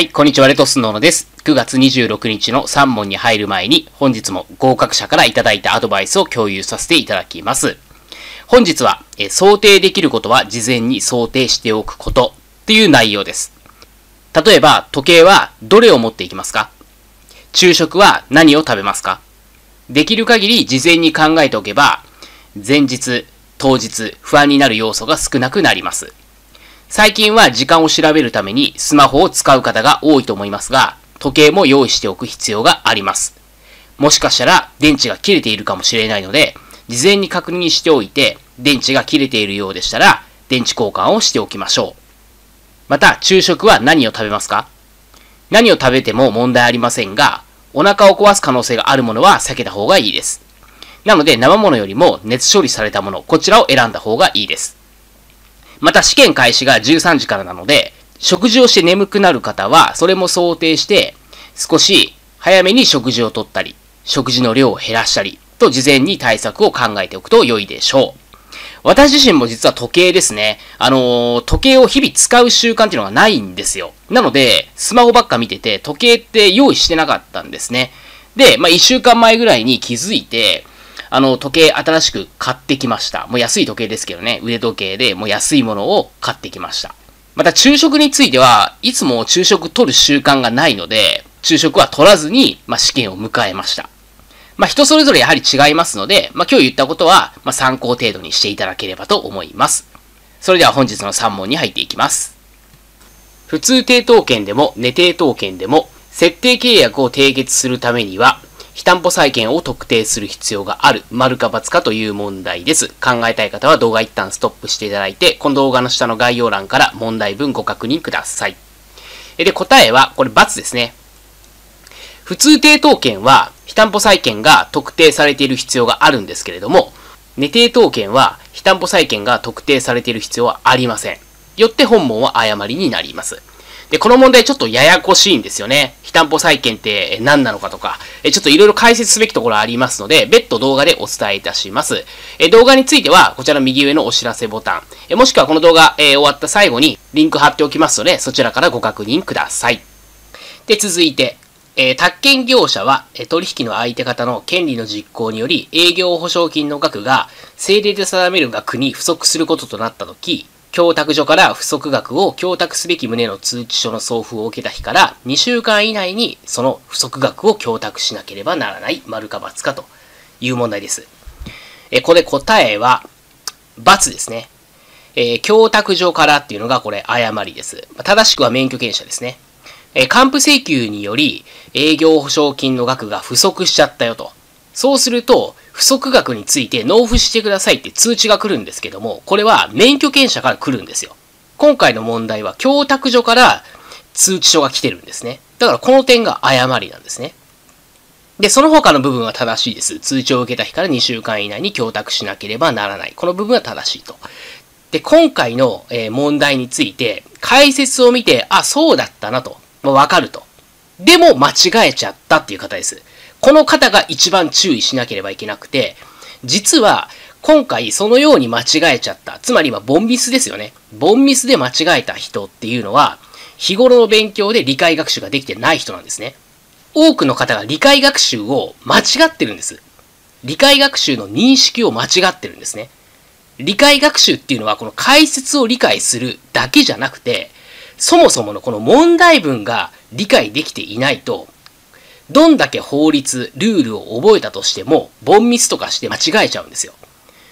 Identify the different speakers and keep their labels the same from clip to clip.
Speaker 1: はい、こんにちは、レトスノーノです。9月26日の3問に入る前に、本日も合格者からいただいたアドバイスを共有させていただきます。本日は、え想定できることは事前に想定しておくことっていう内容です。例えば、時計はどれを持っていきますか？昼食は何を食べますか？できる限り事前に考えておけば、前日、当日、不安になる要素が少なくなります。最近は時間を調べるためにスマホを使う方が多いと思いますが、時計も用意しておく必要があります。もしかしたら電池が切れているかもしれないので、事前に確認しておいて、電池が切れているようでしたら、電池交換をしておきましょう。また、昼食は何を食べますか？何を食べても問題ありませんが、お腹を壊す可能性があるものは避けた方がいいです。なので、生物よりも熱処理されたもの、こちらを選んだ方がいいです。また試験開始が13時からなので、食事をして眠くなる方は、それも想定して、少し早めに食事をとったり、食事の量を減らしたり、と事前に対策を考えておくと良いでしょう。私自身も実は時計ですね。あのー、時計を日々使う習慣っていうのがないんですよ。なので、スマホばっか見てて、時計って用意してなかったんですね。で、まあ、一週間前ぐらいに気づいて、あの、時計新しく買ってきました。もう安い時計ですけどね、腕時計でもう安いものを買ってきました。また昼食については、いつも昼食取る習慣がないので、昼食は取らずに、まあ、試験を迎えました。まあ、人それぞれやはり違いますので、まあ、今日言ったことは、まあ、参考程度にしていただければと思います。それでは本日の3問に入っていきます。普通抵当権でも寝抵当権でも、設定契約を締結するためには、非担保債権を特定する必要がある、丸か×かという問題です。考えたい方は動画一旦ストップしていただいて、この動画の下の概要欄から問題文ご確認ください。で、答えは、これ×ですね。普通抵当権は、非担保債権が特定されている必要があるんですけれども、寝抵当権は、非担保債権が特定されている必要はありません。よって本文は誤りになります。で、この問題ちょっとややこしいんですよね。非担保債権って何なのかとか、ちょっといろいろ解説すべきところありますので、別途動画でお伝えいたします。動画については、こちらの右上のお知らせボタン、もしくはこの動画、終わった最後にリンク貼っておきますので、そちらからご確認ください。で、続いて、えー、宅建業者は、え取引の相手方の権利の実行により営業保証金の額が政令で定める額に不足することとなったとき、供託所から不足額を供託すべき旨の通知書の送付を受けた日から2週間以内にその不足額を供託しなければならない丸か×かという問題です。えこれ答えは×ですね。えー、供託所からっていうのがこれ誤りです。正しくは免許権者ですね。えー、還付請求により営業保証金の額が不足しちゃったよと。そうすると、不足額について納付してくださいって通知が来るんですけども、これは免許権者から来るんですよ。今回の問題は供託所から通知書が来てるんですね。だからこの点が誤りなんですね。で、その他の部分は正しいです。通知を受けた日から2週間以内に供託しなければならない。この部分は正しいと。で、今回の、え問題について、解説を見て、あ、そうだったなと、ま、わかると。でも間違えちゃったっていう方です。この方が一番注意しなければいけなくて、実は今回そのように間違えちゃった。つまり今、ボンミスですよね。ボンミスで間違えた人っていうのは、日頃の勉強で理解学習ができてない人なんですね。多くの方が理解学習を間違ってるんです。理解学習の認識を間違ってるんですね。理解学習っていうのはこの解説を理解するだけじゃなくて、そもそものこの問題文が理解できていないと、どんだけ法律、ルールを覚えたとしても、ボンミスとかして間違えちゃうんですよ。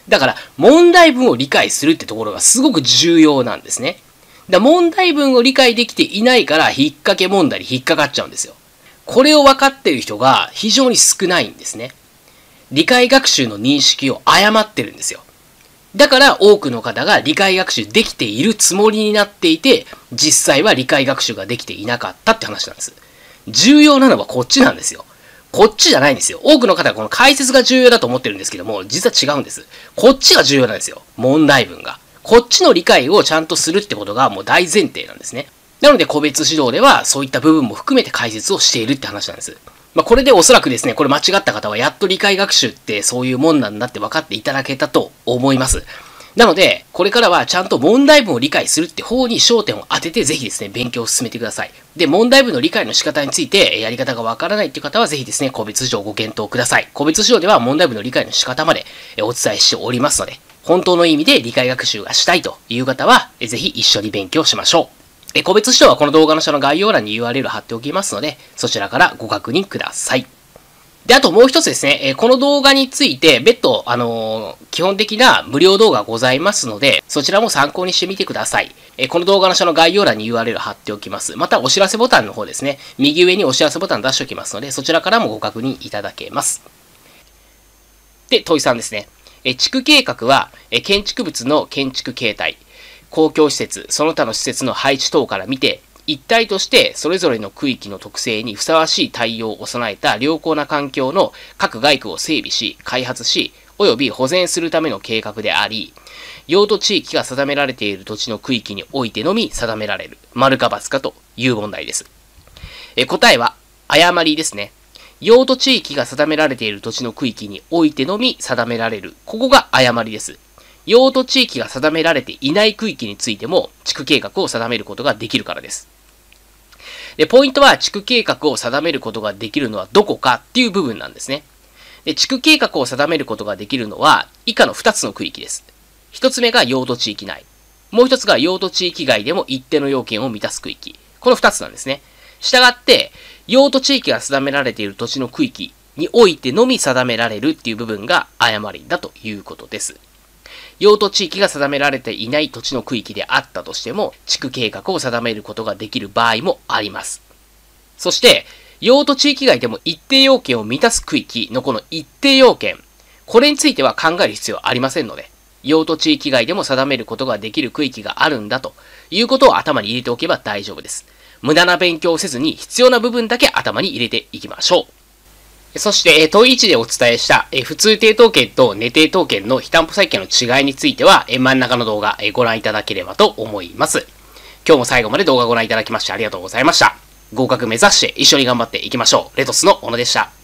Speaker 1: だから、問題文を理解するってところがすごく重要なんですね。だ問題文を理解できていないから、引っ掛け問題に引っかかっちゃうんですよ。これを分かってる人が非常に少ないんですね。理解学習の認識を誤ってるんですよ。だから多くの方が理解学習できているつもりになっていて、実際は理解学習ができていなかったって話なんです。重要なのはこっちなんですよ。こっちじゃないんですよ。多くの方はこの解説が重要だと思ってるんですけども、実は違うんです。こっちが重要なんですよ。問題文が。こっちの理解をちゃんとするってことがもう大前提なんですね。なので個別指導ではそういった部分も含めて解説をしているって話なんです。まあ、これでおそらくですね、これ間違った方はやっと理解学習ってそういうもんなんだって分かっていただけたと思います。なので、これからはちゃんと問題文を理解するって方に焦点を当てて、ぜひですね、勉強を進めてください。で、問題文の理解の仕方について、やり方がわからないっていう方は、ぜひですね、個別指導をご検討ください。個別指導では問題文の理解の仕方までお伝えしておりますので、本当の意味で理解学習がしたいという方は、ぜひ一緒に勉強しましょう。個別指導はこの動画の下の概要欄に URL 貼っておきますので、そちらからご確認ください。で、あともう一つですね、えこの動画について別途、あのー、基本的な無料動画ございますので、そちらも参考にしてみてください。えこの動画の下の概要欄に URL 貼っておきます。また、お知らせボタンの方ですね、右上にお知らせボタン出しておきますので、そちらからもご確認いただけます。で、問い3ですね。え地区計画は、え建築物の建築形態、公共施設、その他の施設の配置等から見て、一体としてそれぞれの区域の特性にふさわしい対応を備えた良好な環境の各外区を整備し、開発し、及び保全するための計画であり、用途地域が定められている土地の区域においてのみ定められる、丸か×かという問題です。え答えは、誤りですね。用途地域が定められている土地の区域においてのみ定められる。ここが誤りです。用途地域が定められていない区域についても、地区計画を定めることができるからです。で、ポイントは地区計画を定めることができるのはどこかっていう部分なんですね。で、地区計画を定めることができるのは以下の2つの区域です。1つ目が用途地域内。もう1つが用途地域外でも一定の要件を満たす区域。この2つなんですね。したがって、用途地域が定められている土地の区域においてのみ定められるっていう部分が誤りだということです。用途地域が定められていない土地の区域であったとしても、地区計画を定めることができる場合もあります。そして、用途地域外でも一定要件を満たす区域のこの一定要件、これについては考える必要ありませんので、用途地域外でも定めることができる区域があるんだということを頭に入れておけば大丈夫です。無駄な勉強をせずに必要な部分だけ頭に入れていきましょう。そして、問い1でお伝えした、普通抵当権と寝抵当権の非担保債権の違いについては、真ん中の動画ご覧いただければと思います。今日も最後まで動画ご覧いただきましてありがとうございました。合格目指して一緒に頑張っていきましょう。レトスの小野でした。